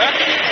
என்னங்க